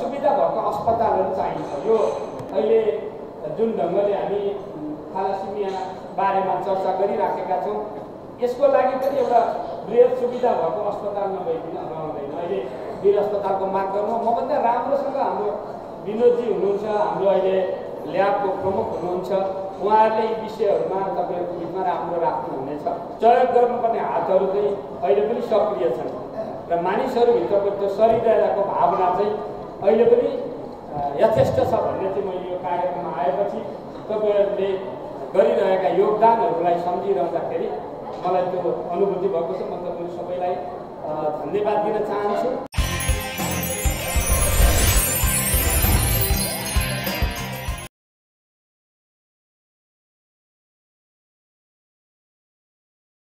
सुविधा भएको अस्पतालहरू चाहिन्छ। यो अहिले जुन ढङ्गले हामी थलासिमिया बारेमा चर्चा गरिराखेका छौँ यसको लागि पनि एउटा वृहत सुविधा भएको अस्पताल नभइकन रहँदैन। अहिले वीर अस्पतालको गर्नु मभन्दा राम्रोसँग हाम्रो विनोदजी हुनुहुन्छ हाम्रो अहिले ल्याबको प्रमुख हुनुहुन्छ। उहाँहरूले यी विषयहरूमा तपाईँहरूको बिचमा राम्रो राख्नुहुनेछ। सहयोग गर्नुपर्ने हातहरू चाहिँ अहिले पनि सक्रिय छन्। र मानिसहरूभित्रको त्यो शरीरको भावना चाहिँ अहिले पनि यथेष्ट छ भन्ने चाहिँ मैले यो कार्यक्रममा आएपछि तपाईँहरूले गरिरहेका योगदानहरूलाई सम्झिरहँदाखेरि मलाई त्यो अनुभूति भएको छ। म तपाईँहरू सबैलाई धन्यवाद दिन चाहन्छु।